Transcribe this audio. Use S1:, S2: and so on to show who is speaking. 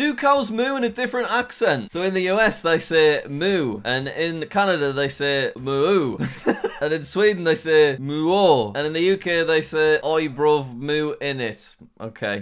S1: Do cows moo in a different accent? So in the US they say moo, and in Canada they say moo. and in Sweden they say moo. And in the UK they say oi bruv moo in it. Okay.